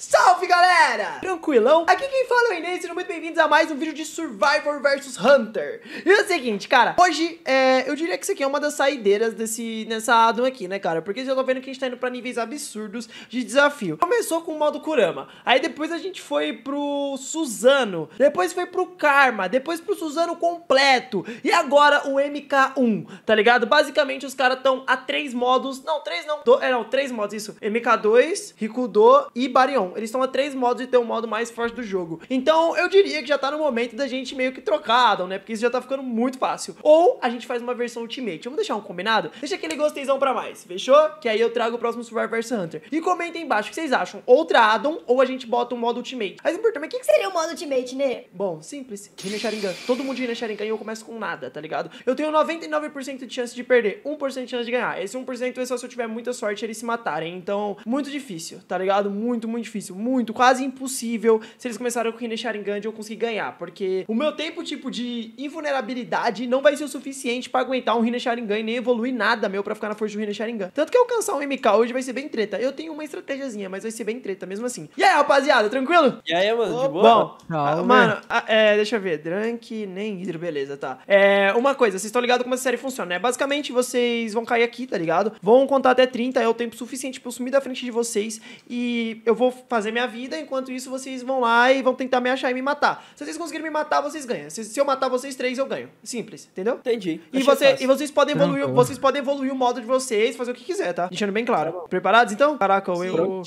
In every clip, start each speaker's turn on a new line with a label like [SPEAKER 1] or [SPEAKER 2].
[SPEAKER 1] Stop galera! Tranquilão? Aqui quem fala é o Inês, sejam muito bem-vindos a mais um vídeo de Survivor vs Hunter E é o seguinte, cara, hoje é, eu diria que isso aqui é uma das saideiras desse, nessa Adam aqui, né, cara? Porque eu tô vendo que a gente tá indo pra níveis absurdos de desafio Começou com o modo Kurama, aí depois a gente foi pro Suzano Depois foi pro Karma, depois pro Suzano completo E agora o MK1, tá ligado? Basicamente os caras estão a três modos, não, três não, do, é não, três modos, isso MK2, Rikudo e Barion eles estão a três modos de ter o modo mais forte do jogo. Então, eu diria que já tá no momento da gente meio que trocar, né? Porque isso já tá ficando muito fácil. Ou a gente faz uma versão Ultimate. Vamos deixar um combinado? Deixa aquele gosteizão pra mais, fechou? Que aí eu trago o próximo Survivor vs Hunter. E comentem embaixo o que vocês acham. Outra addon ou a gente bota um modo Ultimate. Mas importante, mas o que, que
[SPEAKER 2] seria o modo Ultimate, né?
[SPEAKER 1] Bom, simples. Rina Sharingan. Todo mundo Rina Sharingan e eu começo com nada, tá ligado? Eu tenho 99% de chance de perder, 1% de chance de ganhar. Esse 1% é só se eu tiver muita sorte eles se matarem. Então, muito difícil, tá ligado? Muito, muito difícil. Muito, quase quase impossível se eles começarem com o Rine Sharingan de eu conseguir ganhar, porque o meu tempo, tipo, de invulnerabilidade não vai ser o suficiente para aguentar um Rine Sharingan e nem evoluir nada meu para ficar na força do Rine Sharingan. Tanto que alcançar um MK hoje vai ser bem treta. Eu tenho uma estratégiazinha, mas vai ser bem treta mesmo assim. E aí, rapaziada, tranquilo?
[SPEAKER 3] E aí, mano, de boa?
[SPEAKER 1] Bom, Não, mano, a, é, deixa eu ver. Drunk, nem hidro, beleza, tá. É, uma coisa, vocês estão ligados como essa série funciona, né? Basicamente, vocês vão cair aqui, tá ligado? Vão contar até 30, é o tempo suficiente pra eu sumir da frente de vocês e eu vou fazer minha vida enquanto isso vocês vão lá e vão tentar me achar e me matar. Se vocês conseguirem me matar, vocês ganham. Se, se eu matar vocês três, eu ganho. Simples, entendeu?
[SPEAKER 3] Entendi.
[SPEAKER 1] E, você, e vocês podem evoluir, vocês podem evoluir o modo de vocês, fazer o que quiser, tá? Deixando bem claro. Tá Preparados então? Caraca, o, o, o,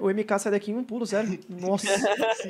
[SPEAKER 1] o, MK sai daqui em um pulo, sério. Nossa.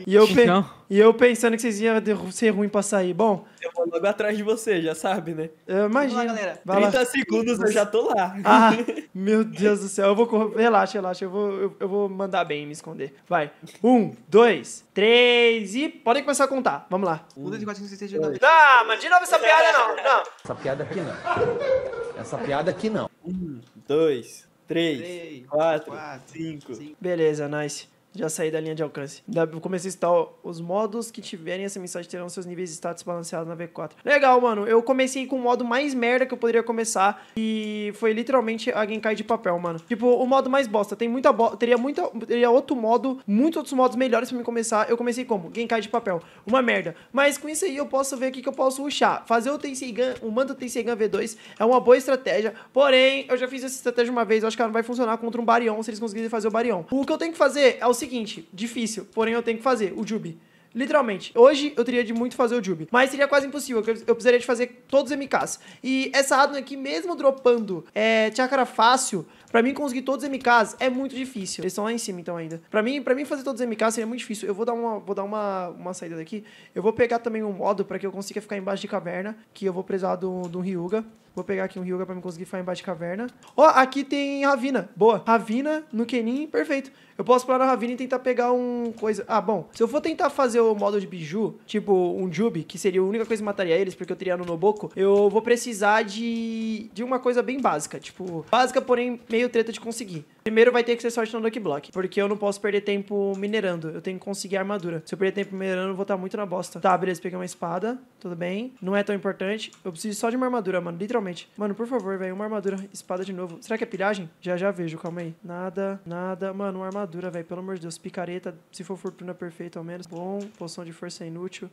[SPEAKER 1] e, eu então. e eu pensando que vocês iam ser ruim pra sair. Bom.
[SPEAKER 3] Eu vou logo atrás de você, já sabe, né?
[SPEAKER 1] Eu imagino. Lá,
[SPEAKER 3] galera. 30 lá. segundos eu já tô lá.
[SPEAKER 1] Ah, meu Deus do céu. Eu vou. Relaxa, relaxa. Eu vou, eu, eu vou mandar bem me esconder. Vai. Um, dois, três e. Podem começar a contar. Vamos lá. Um, dois, quatro, cinco, seis, sete, oito. Não, mas de novo essa piada não. Não.
[SPEAKER 4] Essa piada aqui não. Essa piada aqui não.
[SPEAKER 3] Um, dois, três, três quatro, quatro cinco.
[SPEAKER 1] cinco. Beleza, nice. Já saí da linha de alcance. Comecei a citar os modos que tiverem essa mensagem terão seus níveis de status balanceados na V4. Legal, mano. Eu comecei com o modo mais merda que eu poderia começar. E foi literalmente a Genkai de papel, mano. Tipo, o modo mais bosta. Tem muita bo... Teria muita. Teria outro modo, muitos outros modos melhores pra me começar. Eu comecei como? Genkai de papel. Uma merda. Mas com isso aí eu posso ver o que, eu posso ruxar. Fazer o Tenseigan, o Manto Tenseigan V2 é uma boa estratégia. Porém, eu já fiz essa estratégia uma vez. Eu acho que ela não vai funcionar contra um Barion se eles conseguirem fazer o Barion. O que eu tenho que fazer é o seguinte seguinte, difícil, porém eu tenho que fazer, o Jubi. Literalmente. Hoje eu teria de muito fazer o Jubi. Mas seria quase impossível, eu precisaria de fazer todos os MKs. E essa Adna aqui, mesmo dropando é, Chakra fácil, pra mim conseguir todos os MKs é muito difícil. Eles estão lá em cima então ainda. Pra mim, pra mim fazer todos os MKs seria muito difícil. Eu vou dar uma, vou dar uma, uma saída daqui. Eu vou pegar também um modo pra que eu consiga ficar embaixo de caverna, que eu vou precisar do, do Ryuga. Vou pegar aqui um Ryuga pra me conseguir ficar embaixo de caverna. Ó, oh, aqui tem Ravina. Boa. Ravina no Kenin, perfeito. Eu posso pular na Ravina e tentar pegar um coisa... Ah, bom. Se eu for tentar fazer o modo de biju, tipo um Jubi, que seria a única coisa que mataria eles, porque eu teria no Noboko, eu vou precisar de, de uma coisa bem básica. Tipo, básica, porém meio treta de conseguir. Primeiro vai ter que ser sorte no Duck Block, porque eu não posso perder tempo minerando. Eu tenho que conseguir armadura. Se eu perder tempo minerando, eu vou estar muito na bosta. Tá, beleza, peguei uma espada. Tudo bem. Não é tão importante. Eu preciso só de uma armadura, mano. Literalmente. Mano, por favor, velho. Uma armadura. Espada de novo. Será que é pilhagem? Já, já vejo. Calma aí. Nada, nada. Mano, uma armadura, velho. Pelo amor de Deus. Picareta. Se for fortuna perfeita, ao menos. Bom. Poção de força é inútil.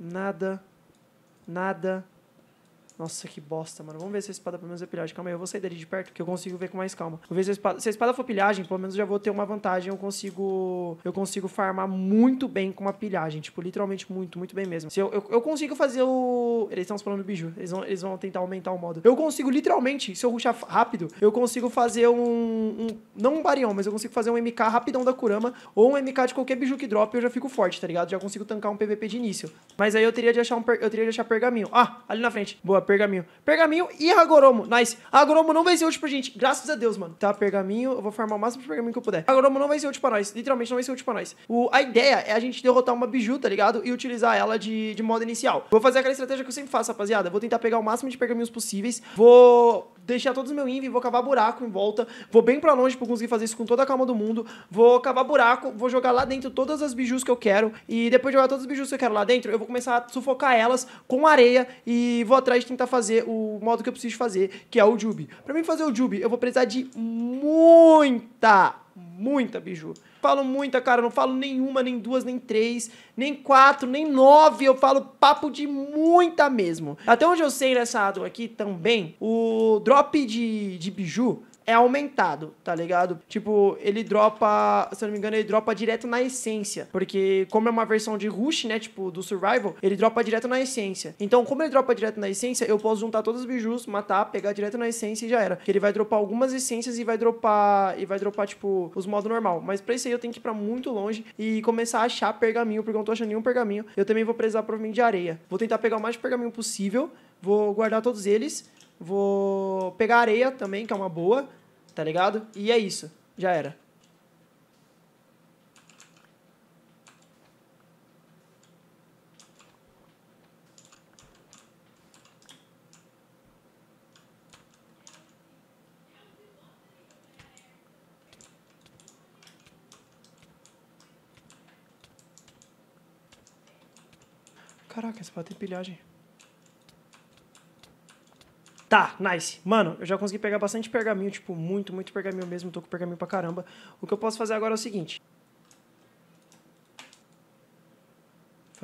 [SPEAKER 1] Nada. Nada. Nossa, que bosta, mano. Vamos ver se a espada pelo menos é pilhagem. Calma aí, eu vou sair dali de perto que eu consigo ver com mais calma. Vou ver se a espada. Se a espada for pilhagem, pelo menos já vou ter uma vantagem. Eu consigo. Eu consigo farmar muito bem com uma pilhagem. Tipo, literalmente muito, muito bem mesmo. Se eu, eu, eu consigo fazer o. Eles estão falando biju. Eles vão, eles vão tentar aumentar o modo. Eu consigo, literalmente, se eu ruxar rápido, eu consigo fazer um, um. não um Barion, mas eu consigo fazer um MK rapidão da Kurama. Ou um MK de qualquer biju que drop eu já fico forte, tá ligado? Já consigo tancar um PVP de início. Mas aí eu teria de achar um. Per... Eu teria de achar pergaminho. Ah, ali na frente. Boa, pergaminho. Pergaminho e Hagoromo. Nice. Hagoromo não vai ser útil pra gente. Graças a Deus, mano. Tá, pergaminho. Eu vou farmar o máximo de pergaminho que eu puder. Hagoromo não vai ser útil pra nós. Literalmente não vai ser útil pra nós. O, a ideia é a gente derrotar uma biju, tá ligado? E utilizar ela de, de modo inicial. Vou fazer aquela estratégia que eu sempre faço, rapaziada. Vou tentar pegar o máximo de pergaminhos possíveis. Vou deixar todos os meus invi, vou cavar buraco em volta, vou bem para longe para conseguir fazer isso com toda a calma do mundo, vou cavar buraco, vou jogar lá dentro todas as bijus que eu quero, e depois de jogar todas as bijus que eu quero lá dentro, eu vou começar a sufocar elas com areia e vou atrás de tentar fazer o modo que eu preciso fazer, que é o Jubi. Para mim fazer o Jubi, eu vou precisar de muita muita biju. Falo muita, cara, não falo nenhuma, nem duas, nem três, nem quatro, nem nove. Eu falo papo de muita mesmo. Até onde eu sei nessa água aqui também, o drop de, de biju é aumentado, tá ligado? Tipo, ele dropa, se eu não me engano, ele dropa direto na essência. Porque, como é uma versão de Rush, né? Tipo, do Survival, ele dropa direto na essência. Então, como ele dropa direto na essência, eu posso juntar todos os bijus, matar, pegar direto na essência e já era. Que ele vai dropar algumas essências e vai dropar. E vai dropar, tipo, os modos normal. Mas pra isso aí eu tenho que ir pra muito longe e começar a achar pergaminho, porque eu não tô achando nenhum pergaminho. Eu também vou precisar provavelmente de areia. Vou tentar pegar o mais de pergaminho possível. Vou guardar todos eles. Vou pegar areia também, que é uma boa, tá ligado? E é isso. Já era. Caraca, esse pode ter pilhagem. Tá, nice. Mano, eu já consegui pegar bastante pergaminho, tipo, muito, muito pergaminho mesmo. Tô com pergaminho pra caramba. O que eu posso fazer agora é o seguinte.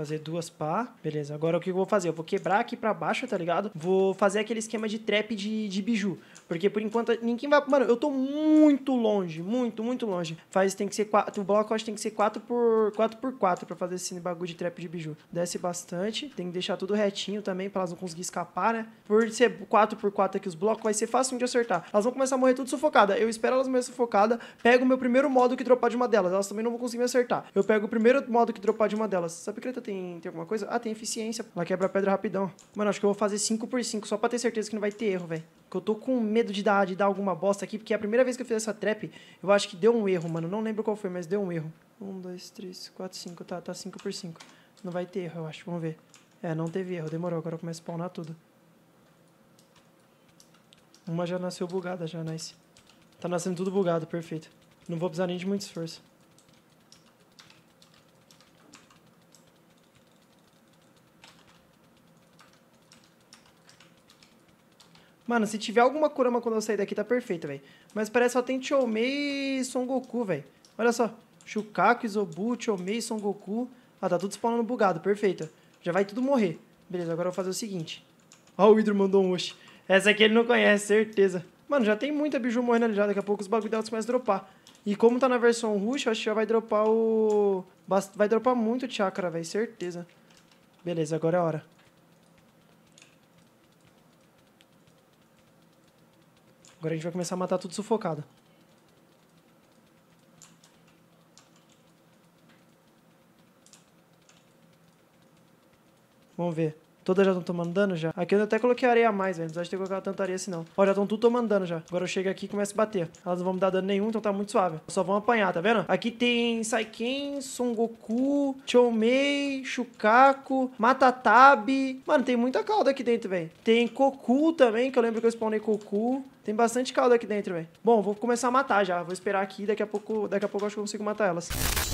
[SPEAKER 1] Fazer duas pá. Beleza, agora o que eu vou fazer? Eu vou quebrar aqui pra baixo, tá ligado? Vou fazer aquele esquema de trap de, de biju. Porque por enquanto ninguém vai... Mano, eu tô muito longe, muito, muito longe. Faz, tem que ser quatro... O bloco acho que tem que ser 4 por 4 por 4 pra fazer esse bagulho de trap de biju. Desce bastante. Tem que deixar tudo retinho também pra elas não conseguirem escapar, né? Por ser 4 por 4 aqui os blocos, vai ser fácil de acertar. Elas vão começar a morrer tudo sufocada. Eu espero elas morrer sufocada. Pego o meu primeiro modo que dropar de uma delas. Elas também não vão conseguir me acertar. Eu pego o primeiro modo que dropar de uma delas. Sabe que tem, tem alguma coisa? Ah, tem eficiência. Ela quebra a pedra rapidão. Mano, acho que eu vou fazer 5 por 5 só pra ter certeza que não vai ter erro, velho. Porque eu tô com medo de dar, de dar alguma bosta aqui, porque é a primeira vez que eu fiz essa trap, eu acho que deu um erro, mano. Não lembro qual foi, mas deu um erro. 1, 2, 3, 4, 5. Tá, tá 5 por 5 Não vai ter erro, eu acho. Vamos ver. É, não teve erro. Demorou. Agora eu começo a spawnar tudo. Uma já nasceu bugada, já, nice. Tá nascendo tudo bugado, perfeito. Não vou precisar nem de muito esforço. Mano, se tiver alguma Kurama quando eu sair daqui, tá perfeito, velho. Mas parece só tem Choumei e Son Goku, velho. Olha só. Shukaku, Izobu, Choumei e Son Goku. Ah, tá tudo spawnando bugado, perfeito. Já vai tudo morrer. Beleza, agora eu vou fazer o seguinte. Ó, o Hydro mandou um Oshi. Essa aqui ele não conhece, certeza. Mano, já tem muita biju morrendo ali já. Daqui a pouco os bagulho delas começam a dropar. E como tá na versão Rush, acho que já vai dropar o... Vai dropar muito chakra, velho, certeza. Beleza, agora é a hora. Agora a gente vai começar a matar tudo sufocado. Vamos ver. Todas já estão tomando dano já? Aqui eu até coloquei areia a mais, velho. Não precisa ter colocado tanta areia assim, não. Ó, já estão tudo tomando dano já. Agora eu chego aqui e começo a bater. Elas não vão me dar dano nenhum, então tá muito suave. Só vão apanhar, tá vendo? Aqui tem Saiken, Son Goku, Choumei, Shukaku, Matatabi. Mano, tem muita calda aqui dentro, velho. Tem Koku também, que eu lembro que eu spawnei Koku. Tem bastante caldo aqui dentro, velho. Bom, vou começar a matar já. Vou esperar aqui, daqui a pouco, daqui a pouco eu acho que eu consigo matar elas.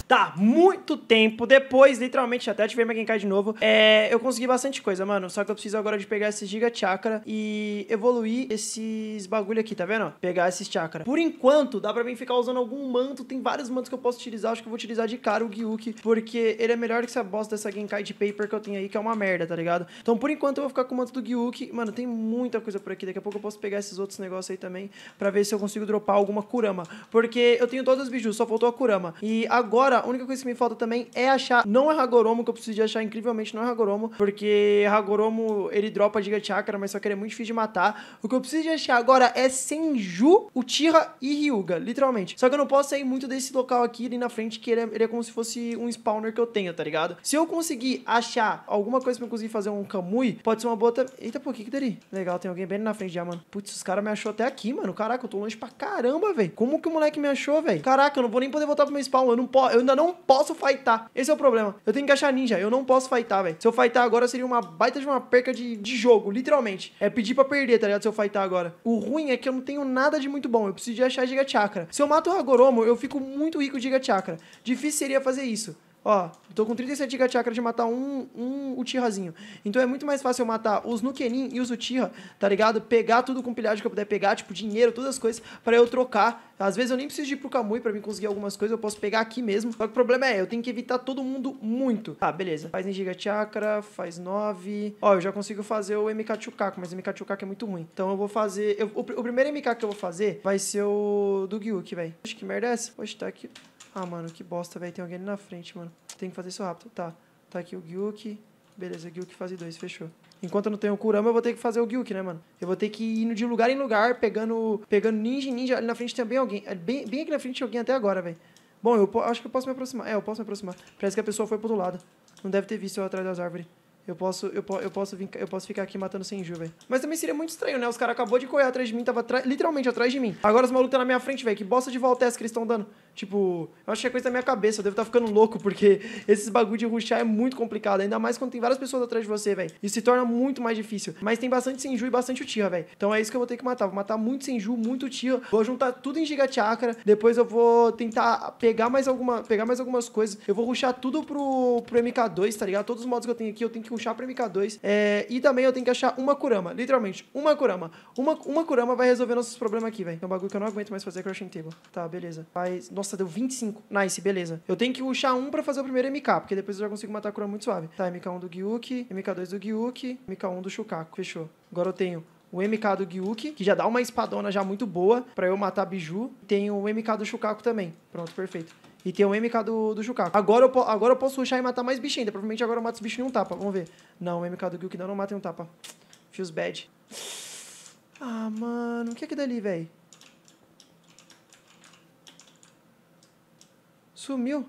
[SPEAKER 1] Tá, muito tempo depois, literalmente, até ativar minha Genkai de novo, é, eu consegui bastante coisa, mano. Só que eu preciso agora de pegar esse Giga Chakra e evoluir esses bagulho aqui, tá vendo? Pegar esses chakra. Por enquanto, dá pra mim ficar usando algum manto. Tem vários mantos que eu posso utilizar. Acho que eu vou utilizar de cara o Gyuki, porque ele é melhor que essa bosta dessa Genkai de Paper que eu tenho aí, que é uma merda, tá ligado? Então, por enquanto, eu vou ficar com o manto do Gyuki. Mano, tem muita coisa por aqui. Daqui a pouco eu posso pegar esses outros negócios aí também, pra ver se eu consigo dropar alguma Kurama. Porque eu tenho todos os bijus, só faltou a Kurama. E agora, a única coisa que me falta também é achar. Não é Hagoromo, que eu preciso de achar incrivelmente, não é Hagoromo. Porque Hagoromo, ele dropa Giga Chakra, mas só que ele é muito difícil de matar. O que eu preciso de achar agora é Senju, Uchiha e Ryuga, literalmente. Só que eu não posso sair muito desse local aqui ali na frente, que ele é, ele é como se fosse um spawner que eu tenho, tá ligado? Se eu conseguir achar alguma coisa pra eu conseguir fazer um Kamui, pode ser uma boa. Eita, pô, o que que dali? Legal, tem alguém bem na frente já, mano. Putz, os caras me achou até aqui, mano. Caraca, eu tô longe pra caramba, velho. Como que o moleque me achou, velho? Caraca, eu não vou nem poder voltar pro meu spawn. Eu, não po eu ainda não posso fightar. Esse é o problema. Eu tenho que achar ninja. Eu não posso fightar, velho. Se eu fightar agora, seria uma baita de uma perca de, de jogo, literalmente. É pedir pra perder, tá ligado? Se eu fightar agora. O ruim é que eu não tenho nada de muito bom. Eu preciso de achar Giga Chakra. Se eu mato o Hagoromo, eu fico muito rico de Giga Chakra. Difícil seria fazer isso. Ó, tô com 37 Giga Chakra de matar um, um Uchihazinho. Então é muito mais fácil eu matar os Nukenin e os Uchiha, tá ligado? Pegar tudo com pilhagem que eu puder pegar, tipo dinheiro, todas as coisas, para eu trocar. Às vezes eu nem preciso ir pro Kamui pra mim conseguir algumas coisas, eu posso pegar aqui mesmo. Só que o problema é, eu tenho que evitar todo mundo muito. Tá, beleza. Faz em Giga Chakra, faz 9. Ó, eu já consigo fazer o MK Chukaku, mas o MK Chukaku é muito ruim. Então eu vou fazer... Eu, o, o, primeiro MK que eu vou fazer vai ser o do Gyuki, velho. Acho que merda é essa? Poxa, tá aqui... Ah, mano, que bosta, velho. Tem alguém ali na frente, mano. Tem que fazer isso rápido. Tá. Tá aqui o Gyuki. Beleza, Gyuki fase 2, fechou. Enquanto eu não tenho o Kurama, eu vou ter que fazer o Gyuki, né, mano? Eu vou ter que ir de lugar em lugar, pegando, pegando ninja ninja. Ali na frente tem bem alguém. É bem, bem aqui na frente tem alguém até agora, velho. Bom, eu acho que eu posso me aproximar. É, eu posso me aproximar. Parece que a pessoa foi pro outro lado. Não deve ter visto eu atrás das árvores. Eu posso, eu, eu, posso vir, eu posso ficar aqui matando sem Ju, velho. Mas também seria muito estranho, né? Os caras acabou de correr atrás de mim, tava literalmente atrás de mim. Agora os malucos estão na minha frente, velho. Que bosta de volta é que eles estão dando? Tipo, eu acho que é coisa da minha cabeça. Eu devo estar tá ficando louco, porque esses bagulho de rushar é muito complicado. Ainda mais quando tem várias pessoas atrás de você, velho. Isso se torna muito mais difícil. Mas tem bastante Senju e bastante Uchiha, velho. Então é isso que eu vou ter que matar. Vou matar muito Senju, muito Uchiha. Vou juntar tudo em Giga Chakra. Depois eu vou tentar pegar mais, alguma, pegar mais algumas coisas. Eu vou rushar tudo pro, pro MK2, tá ligado? Todos os modos que eu tenho aqui, eu tenho que rushar pro MK2. É, e também eu tenho que achar uma Kurama. Literalmente, uma Kurama. Uma, uma Kurama vai resolver nossos problemas aqui, velho. É um bagulho que eu não aguento mais fazer Crushing Table. Tá, beleza. Faz... Nossa, deu 25. Nice, beleza. Eu tenho que rushar um pra fazer o primeiro MK, porque depois eu já consigo matar a cura muito suave. Tá, MK1 do Gyuki, MK2 do Gyuki, MK1 do Shukaku. Fechou. Agora eu tenho o MK do Gyuki, que já dá uma espadona já muito boa pra eu matar Biju. Tem o MK do Shukaku também. Pronto, perfeito. E tem o MK do, do Shukaku. Agora eu, agora eu posso rushar e matar mais bicho ainda. Provavelmente agora eu mato os bichos em um tapa. Vamos ver. Não, o MK do Gyuki não, não mata em um tapa. Feels bad. Ah, mano. O que é que dali, velho? Sumiu.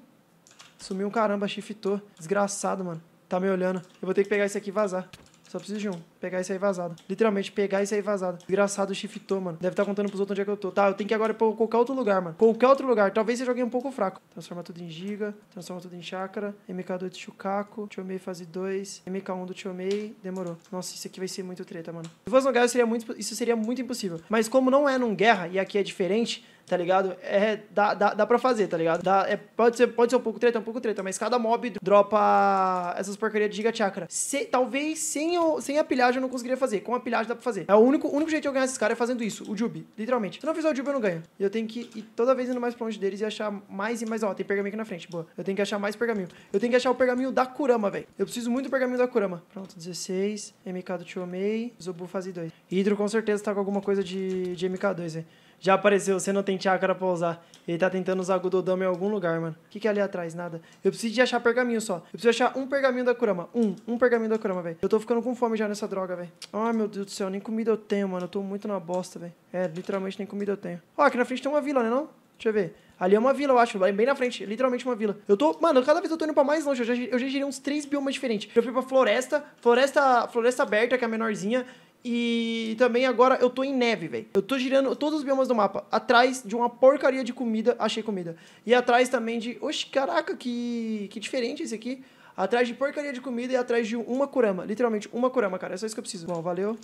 [SPEAKER 1] Sumiu um caramba, shiftou. Desgraçado, mano. Tá me olhando. Eu vou ter que pegar esse aqui e vazar. Só preciso de um. Pegar isso aí vazado. Literalmente, pegar isso aí vazado. Desgraçado, shiftou, mano. Deve estar tá contando pros outros onde é que eu tô. Tá, eu tenho que agora ir pra qualquer outro lugar, mano. Qualquer outro lugar. Talvez seja alguém um pouco fraco. Transforma tudo em giga. Transforma tudo em chakra. MK2 de Shukaku. Chomei fase 2. MK1 do Chomei. Demorou. Nossa, isso aqui vai ser muito treta, mano. Se fosse no guerra, seria muito, isso seria muito impossível. Mas como não é num guerra, e aqui é diferente tá ligado? É, dá, dá, dá pra fazer, tá ligado? Dá, é, pode, ser, pode ser um pouco treta, um pouco treta, mas cada mob dropa essas porcarias de Giga Chakra. Se, talvez sem, o, sem a pilhagem eu não conseguiria fazer. Com a pilhagem dá pra fazer. É o único, único jeito de eu ganhar esses caras é fazendo isso, o Jubi, literalmente. Se eu não fizer o Jubi, eu não ganho. E eu tenho que ir toda vez indo mais pra longe deles e achar mais e mais. Ó, tem pergaminho aqui na frente, boa. Eu tenho que achar mais pergaminho. Eu tenho que achar o pergaminho da Kurama, velho. Eu preciso muito do pergaminho da Kurama. Pronto, 16. MK do Chomei. Zobu fase 2. Hidro com certeza tá com alguma coisa de, de MK2, velho. Já apareceu, você não tem chakra pra usar. Ele tá tentando usar Gudodama em algum lugar, mano. O que, que é ali atrás? Nada. Eu preciso de achar pergaminho só. Eu preciso achar um pergaminho da Kurama. Um. Um pergaminho da Kurama, velho. Eu tô ficando com fome já nessa droga, velho. Ai, meu Deus do céu. Nem comida eu tenho, mano. Eu tô muito na bosta, velho. É, literalmente nem comida eu tenho. Ó, aqui na frente tem uma vila, né não? Deixa eu ver. Ali é uma vila, eu acho. Bem na frente. Literalmente uma vila. Eu tô... Mano, cada vez eu tô indo pra mais longe. Eu já, eu já girei uns três biomas diferentes. Eu fui pra floresta. Floresta... Floresta aberta, que é a menorzinha. E também agora eu tô em neve, velho. Eu tô girando todos os biomas do mapa. Atrás de uma porcaria de comida, achei comida. E atrás também de. Oxe, caraca, que, que diferente esse aqui. Atrás de porcaria de comida e atrás de uma Kurama. Literalmente, uma Kurama, cara. É só isso que eu preciso. Bom, valeu.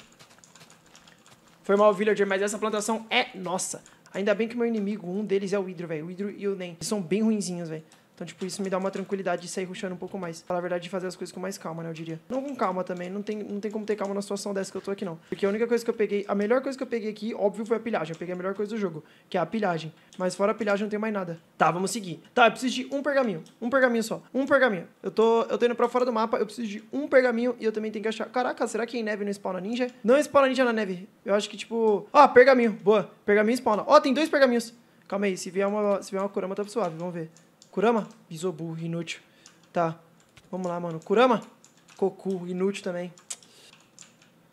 [SPEAKER 1] Foi mal, Villager, mas essa plantação é nossa. Ainda bem que meu inimigo, um deles é o Hydro, velho. O Hydro e o Nen. Eles são bem ruinzinhos, velho. Então, tipo, isso me dá uma tranquilidade de sair rushando um pouco mais. Falar a verdade, de fazer as coisas com mais calma, né, eu diria. Não com calma também, não tem, não tem como ter calma na situação dessa que eu tô aqui, não. Porque a única coisa que eu peguei, a melhor coisa que eu peguei aqui, óbvio, foi a pilhagem. Eu peguei a melhor coisa do jogo, que é a pilhagem. Mas fora a pilhagem, não tem mais nada. Tá, vamos seguir. Tá, eu preciso de um pergaminho. Um pergaminho só. Um pergaminho. Eu tô, eu tô indo pra fora do mapa, eu preciso de um pergaminho e eu também tenho que achar... Caraca, será que em neve não spawna ninja? Não spawna ninja na neve. Eu acho que, tipo... Ó, pergaminho. Boa. Pergaminho spawna. Ó, tem dois pergaminhos. Calma aí, se vier uma, se vier uma Kurama, tá suave. Vamos ver. Kurama? Bisobu, inútil. Tá. Vamos lá, mano. Kurama? Koku, inútil também.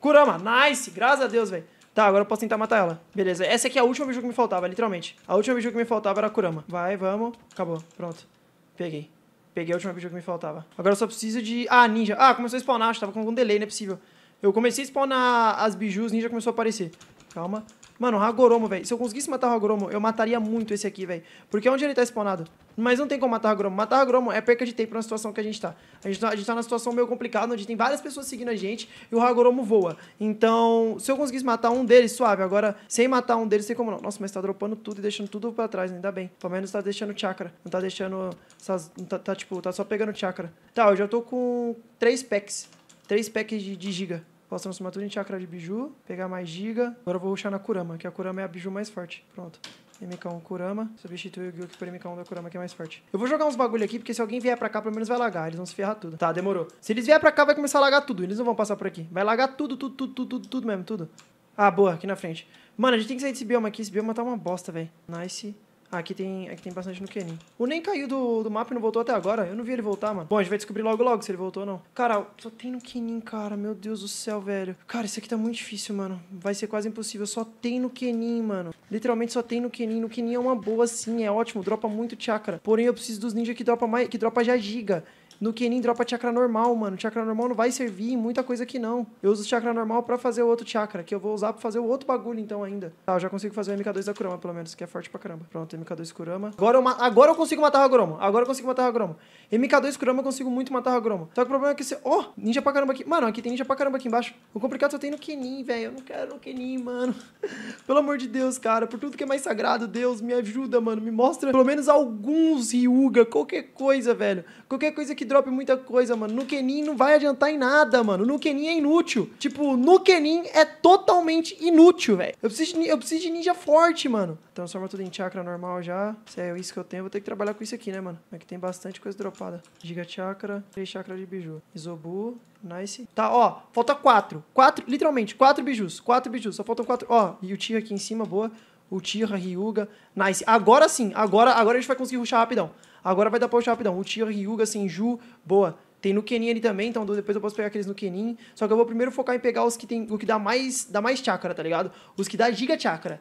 [SPEAKER 1] Kurama, nice! Graças a Deus, velho. Tá, agora eu posso tentar matar ela. Beleza. Essa aqui é a última bicho que me faltava, literalmente. A última bicho que me faltava era a Kurama. Vai, vamos. Acabou. Pronto. Peguei. Peguei a última bicho que me faltava. Agora eu só preciso de... Ah, ninja. Ah, começou a spawnar. Acho que tava com algum delay, não é possível. Eu comecei a spawnar as bijus, ninja começou a aparecer. Calma. Mano, Hagoromo, velho. Se eu conseguisse matar o Hagoromo, eu mataria muito esse aqui, velho. Porque é onde ele tá spawnado. Mas não tem como matar Hagoromo. Matar Hagoromo é perca de tempo na situação que a gente tá. A gente tá, a gente tá numa situação meio complicada, onde tem várias pessoas seguindo a gente e o Hagoromo voa. Então, se eu conseguisse matar um deles, suave. Agora, sem matar um deles, tem como não. Nossa, mas tá dropando tudo e deixando tudo pra trás, ainda bem. Pelo menos tá deixando chakra. Não tá deixando. Essas, tá, tá, tipo, tá só pegando chakra. Tá, eu já tô com três packs. Três packs de, de giga. Posso transformar tudo em chakra de biju, pegar mais giga. Agora eu vou ruxar na Kurama, que a Kurama é a biju mais forte. Pronto. MK1 Kurama. Substitui o Gyuki por MK1 da Kurama, que é mais forte. Eu vou jogar uns bagulho aqui, porque se alguém vier pra cá, pelo menos vai lagar. Eles vão se ferrar tudo. Tá, demorou. Se eles vier pra cá, vai começar a lagar tudo. Eles não vão passar por aqui. Vai lagar tudo, tudo, tudo, tudo, tudo, tudo mesmo, tudo. Ah, boa, aqui na frente. Mano, a gente tem que sair desse bioma aqui. Esse bioma tá uma bosta, velho. Nice. Aqui tem, aqui tem bastante no Kenin. O Nen caiu do, do mapa e não voltou até agora. Eu não vi ele voltar, mano. Bom, a gente vai descobrir logo logo se ele voltou ou não. Cara, só tem no Kenin, cara. Meu Deus do céu, velho. Cara, isso aqui tá muito difícil, mano. Vai ser quase impossível. Só tem no Kenin, mano. Literalmente só tem no Kenin. No Kenin é uma boa, sim. É ótimo. Dropa muito chakra. Porém, eu preciso dos ninjas que dropa, mais, que dropa já giga. No Kenin dropa chakra normal, mano. Chakra normal não vai servir em muita coisa aqui, não. Eu uso chakra normal pra fazer o outro chakra, que eu vou usar pra fazer o outro bagulho, então, ainda. Tá, eu já consigo fazer o MK2 da Kurama, pelo menos, que é forte pra caramba. Pronto, MK2 Kurama. Agora eu, agora eu consigo matar o Hagoromo. Agora eu consigo matar o Hagoromo. MK2 Kurama eu consigo muito matar o Hagoromo. Só que o problema é que você... Oh, ninja pra caramba aqui. Mano, aqui tem ninja pra caramba aqui embaixo. O complicado só tem no Kenin, velho. Eu não quero no Kenin, mano. Pelo amor de Deus, cara. Por tudo que é mais sagrado, Deus, me ajuda, mano. Me mostra pelo menos alguns Ryuga, qualquer coisa, velho. Qualquer coisa que drope muita coisa, mano. No Kenin não vai adiantar em nada, mano. No Kenin é inútil. Tipo, no Kenin é totalmente inútil, velho. Eu preciso, de, eu preciso de ninja forte, mano. Transforma tudo em chakra normal já. Se é isso que eu tenho, vou ter que trabalhar com isso aqui, né, mano? Aqui tem bastante coisa dropada. Giga chakra, 3 chakra de biju. Isobu, nice. Tá, ó, falta quatro. Quatro, literalmente, quatro bijus. Quatro bijus, só faltam quatro. Ó, e o Tia aqui em cima, boa. O Tira, Ryuga, nice. Agora sim, agora, agora a gente vai conseguir ruxar rapidão. Agora vai dar puxar rapidão. O Tira, Ryuga, Senju, boa. Tem no Kenin ali também, então depois eu posso pegar aqueles no Kenin. Só que eu vou primeiro focar em pegar os que tem, o que dá mais, dá mais chakra, tá ligado? Os que dá giga chakra.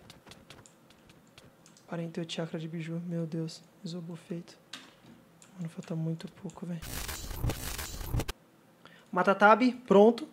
[SPEAKER 1] 48 chakra de biju, meu Deus. Isobu feito. Mano, falta muito pouco, velho. Matatabi, pronto.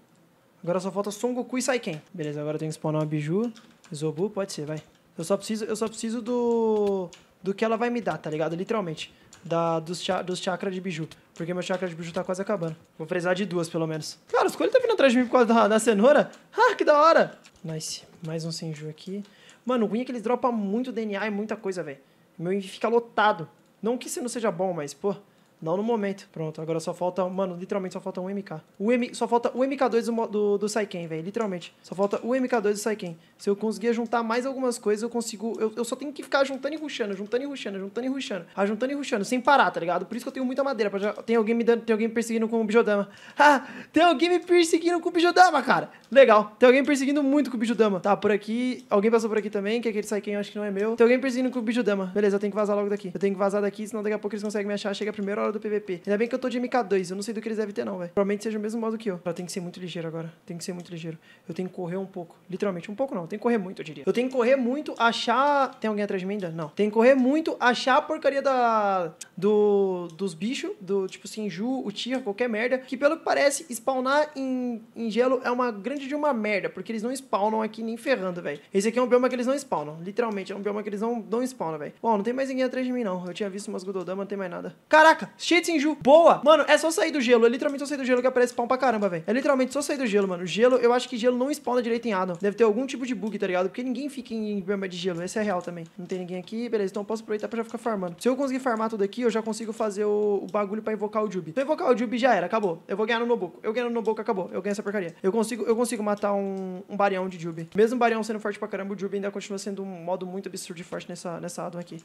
[SPEAKER 1] Agora só falta Son Goku e Saiken. Beleza, agora eu tenho que spawnar uma biju. Isobu, pode ser, vai. Eu só preciso, eu só preciso do do que ela vai me dar, tá ligado? Literalmente. Da, dos, cha, dos chakras de biju. Porque meu chakra de biju tá quase acabando. Vou precisar de duas, pelo menos. Cara, os coelhos tá vindo atrás de mim por causa da, da cenoura. Ah, que da hora. Nice. Mais um Senju aqui. Mano, o ruim é que eles dropam muito DNA e muita coisa, velho. Meu envio fica lotado. Não que isso não seja bom, mas, pô... Não no momento. Pronto, agora só falta. Mano, literalmente só falta um MK. O M, só falta o MK2 do, do, do Saiken, velho. Literalmente. Só falta o MK2 do Saiken. Se eu conseguir juntar mais algumas coisas, eu consigo. Eu, eu só tenho que ficar juntando e ruxando, juntando e ruxando, juntando e ruxando. Ah, juntando e ruxando, sem parar, tá ligado? Por isso que eu tenho muita madeira. Já, tem alguém me dando. Tem alguém me perseguindo com o Bijodama. Ah, tem alguém me perseguindo com o Bijodama, cara. Legal. Tem alguém me perseguindo muito com o Bijodama. Tá, por aqui. Alguém passou por aqui também, que aquele Saiken eu acho que não é meu. Tem alguém perseguindo com o Bijodama. Beleza, eu tenho que vazar logo daqui. Eu tenho que vazar daqui, senão daqui a pouco eles conseguem me achar. Chega a primeira hora do PVP. Ainda bem que eu tô de MK2, eu não sei do que eles devem ter não, velho. Provavelmente seja o mesmo modo que eu. Eu tenho que ser muito ligeiro agora, tem que ser muito ligeiro. Eu tenho que correr um pouco, literalmente, um pouco não, tenho que correr muito, eu diria. Eu tenho que correr muito, achar... Tem alguém atrás de mim ainda? Não. Tem que correr muito, achar a porcaria da... Do... dos bichos, do tipo Sinju, o Tia, qualquer merda, que pelo que parece, spawnar em, em gelo é uma grande de uma merda, porque eles não spawnam aqui nem ferrando, velho. Esse aqui é um bioma que eles não spawnam, literalmente, é um bioma que eles não, não spawnam, velho. Bom, não tem mais ninguém atrás de mim, não. Eu tinha visto umas Gododama, não tem mais nada. Caraca, cheio de Sinju. Boa! Mano, é só sair do gelo. É literalmente só sair do gelo que aparece spawn pra caramba, velho. É literalmente só sair do gelo, mano. Gelo, eu acho que gelo não spawna direito em Adam. Deve ter algum tipo de bug, tá ligado? Porque ninguém fica em bioma de gelo. Esse é real também. Não tem ninguém aqui, beleza. Então eu posso aproveitar pra já ficar farmando. Se eu conseguir farmar tudo aqui, eu já consigo fazer o, o bagulho pra invocar o Jubi. Se eu invocar o Jubi, já era, acabou. Eu vou ganhar no Nobuco. Eu ganho no Nobuco, acabou. Eu ganho essa porcaria. Eu consigo, eu consigo matar um, um Barião de Jubi. Mesmo o Barião sendo forte pra caramba, o Jubi ainda continua sendo um modo muito absurdo de forte nessa, nessa Adam aqui.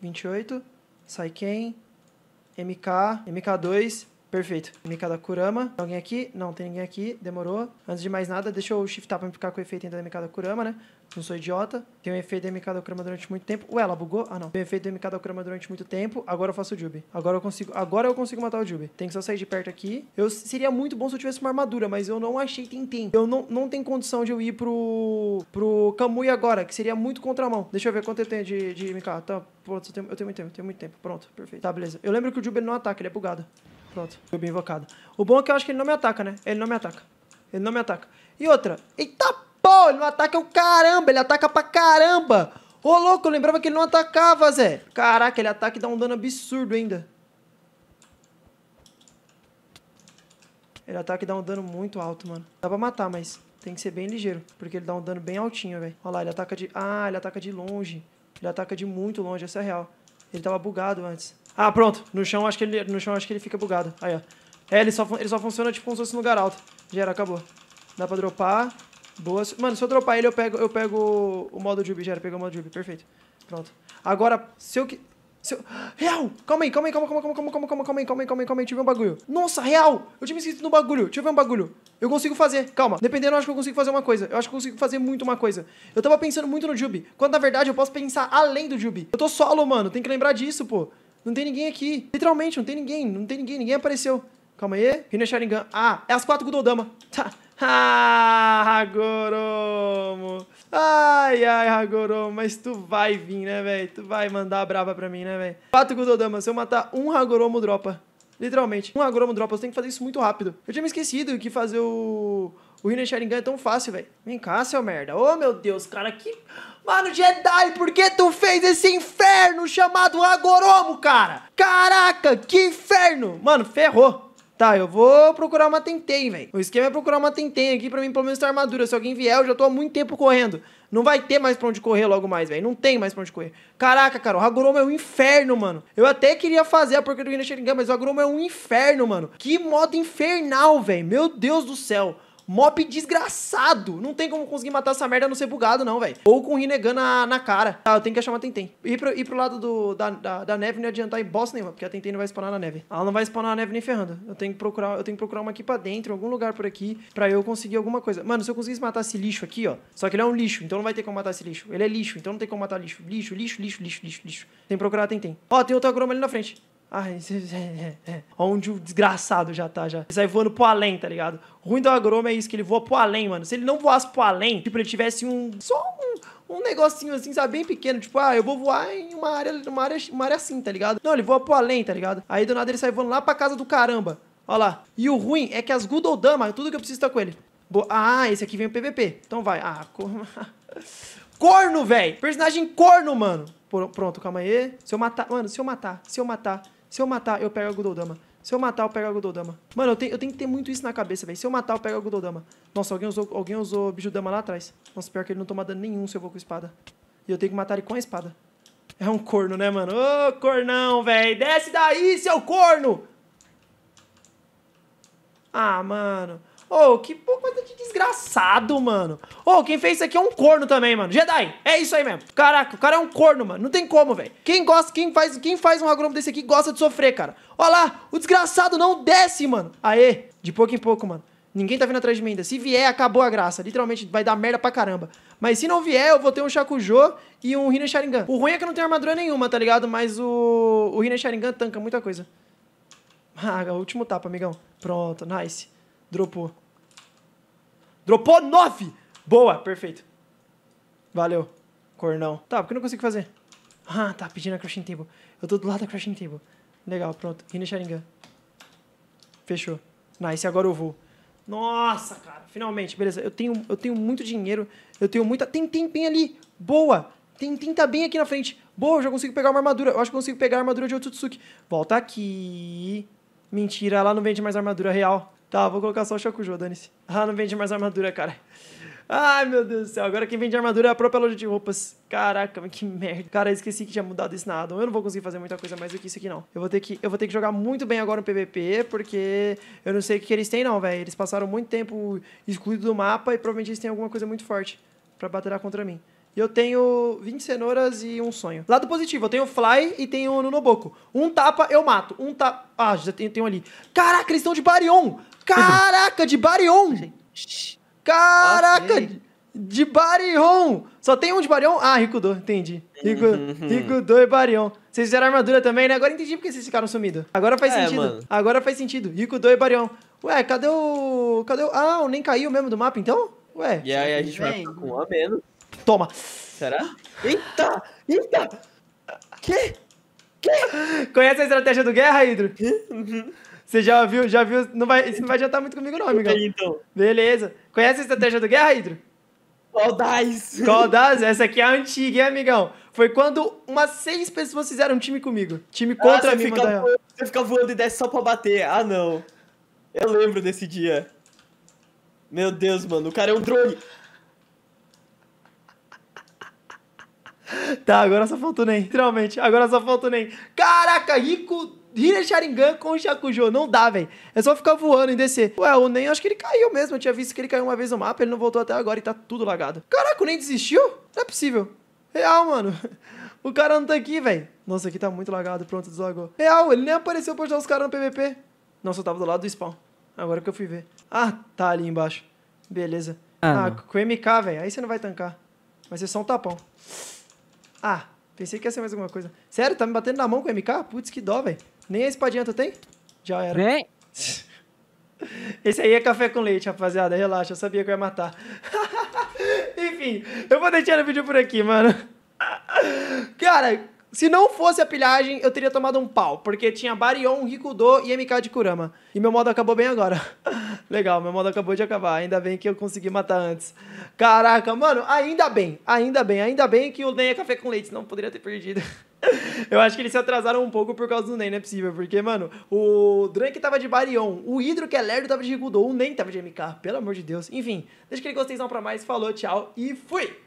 [SPEAKER 1] 28. Saiken. MK. MK2. Perfeito. MK da Kurama. Tem alguém aqui? Não, tem ninguém aqui. Demorou. Antes de mais nada, deixa eu shiftar pra ficar com o efeito ainda da MK da Kurama, né? Não sou idiota. Tem um efeito da MK da Kurama durante muito tempo. Ué, ela bugou? Ah, não. Tem um efeito da MK da Kurama durante muito tempo. Agora eu faço o Jubi. Agora eu consigo, agora eu consigo matar o Jubi. Tem que só sair de perto aqui. Eu seria muito bom se eu tivesse uma armadura, mas eu não achei Tintin. Eu não, não tenho condição de eu ir pro pro Kamui agora, que seria muito contramão. Deixa eu ver quanto eu tenho de, de MK. Tá, pronto, eu tenho, eu tenho muito tempo, tenho muito tempo. Pronto, perfeito. Tá, beleza. Eu lembro que o Jubi não ataca, ele é bugado. Pronto, foi bem invocado. O bom é que eu acho que ele não me ataca, né? Ele não me ataca. Ele não me ataca. E outra. Eita Pô, ele não ataca o caramba, ele ataca pra caramba. Ô, louco, eu lembrava que ele não atacava, Zé. Caraca, ele ataca e dá um dano absurdo ainda. Ele ataca e dá um dano muito alto, mano. Dá pra matar, mas tem que ser bem ligeiro. Porque ele dá um dano bem altinho, velho. Olha lá, ele ataca de... Ah, ele ataca de longe. Ele ataca de muito longe, essa é real. Ele tava bugado antes. Ah, pronto. No chão, acho que ele, no chão, acho que ele fica bugado. Aí, ó. É, ele só, ele só funciona tipo como se fosse no lugar alto. Já era, acabou. Dá pra dropar. Boa. Mano, se eu dropar ele, eu pego, eu pego o modo Jubi. Já era, pegou o modo Jubi. Perfeito. Pronto. Agora, se eu... Se eu... Real! Calma aí, calma aí, calma, calma, calma, calma, calma, calma, calma aí, calma aí, calma aí, calma aí, deixa eu ver um bagulho. Nossa, real! Eu tinha me escrito no bagulho, deixa eu ver um bagulho. Eu consigo fazer, calma. Dependendo, eu acho que eu consigo fazer uma coisa. Eu acho que eu consigo fazer muito uma coisa. Eu tava pensando muito no Jubi, quando na verdade eu posso pensar além do Jubi. Eu tô solo, mano, tem que lembrar disso, pô. Não tem ninguém aqui. Literalmente, não tem ninguém, não tem ninguém, ninguém apareceu. Calma aí. Rina Sharingan. Ah, é as quatro Gudodama. Tá. Ah, Hagoromo. Ai, ai, Hagoromo. Mas tu vai vir, né, velho? Tu vai mandar a brava pra mim, né, velho? Quatro Gudodama. Se eu matar um Hagoromo, dropa. Literalmente. Um Hagoromo dropa. Você tem que fazer isso muito rápido. Eu tinha me esquecido que fazer o... O Rina Sharingan é tão fácil, velho. Vem cá, seu merda. Ô, oh, meu Deus, cara, que... Mano, Jedi, por que tu fez esse inferno chamado Hagoromo, cara? Caraca, que inferno! Mano, ferrou. Tá, eu vou procurar uma Tentem, velho. O esquema é procurar uma Tentem aqui pra mim, pelo menos, ter armadura. Se alguém vier, eu já tô há muito tempo correndo. Não vai ter mais pra onde correr logo mais, velho. Não tem mais pra onde correr. Caraca, cara, o Hagoromo é um inferno, mano. Eu até queria fazer a porca do Hina Sharingan, mas o Hagoromo é um inferno, mano. Que modo infernal, velho. Meu Deus do céu. Mob desgraçado. Não tem como conseguir matar essa merda não ser bugado, não, velho. Ou com o Rinnegan na, na cara. Tá, eu tenho que achar uma Tentem. Ir pro, ir pro lado do, da, da, da neve não adiantar em bosta nenhuma, porque a Tentem não vai spawnar na neve. Ela não vai spawnar na neve nem ferrando. Eu tenho que procurar, eu tenho que procurar uma aqui pra dentro, algum lugar por aqui, pra eu conseguir alguma coisa. Mano, se eu conseguisse matar esse lixo aqui, ó. Só que ele é um lixo, então não vai ter como matar esse lixo. Ele é lixo, então não tem como matar lixo. Lixo, lixo, lixo, lixo, lixo, lixo. Tem que procurar a Tentem. Ó, tem outro agroma ali na frente. Ai. Onde o desgraçado já tá, já. Ele sai voando pro além, tá ligado? O ruim do agroma é isso, que ele voa pro além, mano. Se ele não voasse pro além, tipo, ele tivesse um... Só um, um negocinho assim, sabe? Bem pequeno. Tipo, ah, eu vou voar em uma área, uma área, uma área assim, tá ligado? Não, ele voa pro além, tá ligado? Aí, do nada, ele sai voando lá pra casa do caramba. Ó lá. E o ruim é que as Gudoldama, tudo que eu preciso tá com ele. Ah, esse aqui vem o PVP. Então vai. Ah, cor... corno, velho! Personagem corno, mano. Pronto, calma aí. Se eu matar... Mano, se eu matar, se eu matar... Se eu matar, eu pego a Gudoldama. Se eu matar, eu pego a Gudoldama. Mano, eu tenho, eu tenho que ter muito isso na cabeça, velho. Se eu matar, eu pego a Gudoldama. Nossa, alguém usou, alguém usou Bijudama lá atrás. Nossa, pior que ele não toma dano nenhum se eu vou com espada. E eu tenho que matar ele com a espada. É um corno, né, mano? Ô, oh, cornão, velho. Desce daí, seu corno! Ah, mano. Ô, oh, que coisa de desgraçado, mano. Ô, oh, quem fez isso aqui é um corno também, mano. Jedi, é isso aí mesmo. Caraca, o cara é um corno, mano. Não tem como, velho. Quem gosta, quem faz, quem faz um agrônomo desse aqui gosta de sofrer, cara. Olha lá, o desgraçado não desce, mano. Aê, de pouco em pouco, mano. Ninguém tá vindo atrás de mim ainda. Se vier, acabou a graça. Literalmente, vai dar merda pra caramba. Mas se não vier, eu vou ter um Shakujo e um Hina Sharingan. O ruim é que eu não tenho armadura nenhuma, tá ligado? Mas o, o Hina Sharingan tanca muita coisa. Ah, último tapa, amigão. Pronto, nice. Dropou. Dropou 9! Boa, perfeito. Valeu, cornão. Tá, por que eu não consigo fazer? Ah, tá, pedindo a crafting table. Eu tô do lado da crafting table. Legal, pronto. Rina Sharingan. Fechou. Nice, agora eu vou. Nossa, cara, finalmente, beleza. Eu tenho, eu tenho muito dinheiro, eu tenho muita... Tem Tem ali, boa. Tem Tem tá bem aqui na frente. Boa, eu já consigo pegar uma armadura. Eu acho que consigo pegar a armadura de Otsutsuki. Volta aqui. Mentira, ela não vende mais armadura real. Tá, vou colocar só o Shakujo, dane-se. Ah, não vende mais armadura, cara. Ai, meu Deus do céu. Agora quem vende armadura é a própria loja de roupas. Caraca, que merda. Cara, eu esqueci que tinha mudado isso nada. Eu não vou conseguir fazer muita coisa mais do que isso aqui, não. Eu vou ter que, eu vou ter que jogar muito bem agora no PVP, porque eu não sei o que, eles têm, não, velho. Eles passaram muito tempo excluídos do mapa e provavelmente eles têm alguma coisa muito forte pra bater contra mim. E eu tenho 20 cenouras e um sonho. Lado positivo, eu tenho Fly e tenho Nunoboku. Um tapa, eu mato. Um tapa... Ah, já tenho, tenho ali. Caraca, eles estão de Barion! Caraca, de Barion! Caraca, okay. de Barion! Só tem um de Barion? Ah, Rikudo, entendi. Riku, uhum. Rikudo e Barion. Vocês fizeram armadura também, né? Agora entendi porque vocês ficaram sumidos. Agora faz é, sentido. Mano. Agora faz sentido. Rikudo e Barion. Ué, cadê o... Cadê o... Ah, o nem caiu mesmo do mapa, então? Ué.
[SPEAKER 3] E aí a gente vai com um a menos.
[SPEAKER 1] Toma.
[SPEAKER 3] Será? Eita! Eita! Que?
[SPEAKER 1] Que? Conhece a estratégia do Guerra, Hidro? Você já viu, já viu, não vai, isso não vai adiantar muito comigo não, amigão.
[SPEAKER 3] então.
[SPEAKER 1] Beleza. Conhece a estratégia do Guerra, Hidro?
[SPEAKER 3] Qual das?
[SPEAKER 1] Essa aqui é a antiga, hein, amigão? Foi quando umas seis pessoas fizeram um time comigo. Time contra
[SPEAKER 3] ah,
[SPEAKER 1] mim,
[SPEAKER 3] fica voando, Você fica voando e desce só pra bater. Ah, não. Eu lembro desse dia. Meu Deus, mano. O cara é um drone.
[SPEAKER 1] Tá, agora só falta o Nen. Literalmente, agora só falta o Nen. Caraca, Rico... Hira Sharingan com o Shakujo. Não dá, velho. É só ficar voando e descer. Ué, o Nen, acho que ele caiu mesmo. Eu tinha visto que ele caiu uma vez no mapa. Ele não voltou até agora e tá tudo lagado. Caraca, o Nen desistiu? Não é possível. Real, mano. O cara não tá aqui, velho. Nossa, aqui tá muito lagado. Pronto, deslagou. Real, ele nem apareceu pra ajudar os caras no PVP. Nossa, eu tava do lado do spawn. Agora que eu fui ver. Ah, tá ali embaixo. Beleza.
[SPEAKER 2] Ah,
[SPEAKER 1] Ah, com MK, velho. Aí você não vai tancar. Vai ser só um tapão. Ah, pensei que ia ser mais alguma coisa. Sério, tá me batendo na mão com MK? Putz, que dó, velho. Nem a espadinha tu tem? Já era.
[SPEAKER 2] Vem.
[SPEAKER 1] Esse aí é café com leite, rapaziada. Relaxa, eu sabia que eu ia matar. Enfim, eu vou deixar o vídeo por aqui, mano. Cara, se não fosse a pilhagem, eu teria tomado um pau. Porque tinha Barion, Rikudo e MK de Kurama. E meu modo acabou bem agora. Legal, meu modo acabou de acabar. Ainda bem que eu consegui matar antes. Caraca, mano, ainda bem. Ainda bem, ainda bem que o Ney é café com leite. Senão eu poderia ter perdido. Eu acho que eles se atrasaram um pouco por causa do Nen, não é possível. Porque, mano, o Drake tava de Barion, o Hidro, que é lerdo, tava de Rikudo, o Nen tava de MK. Pelo amor de Deus. Enfim, deixa aquele gostei pra mais. Falou, tchau e fui!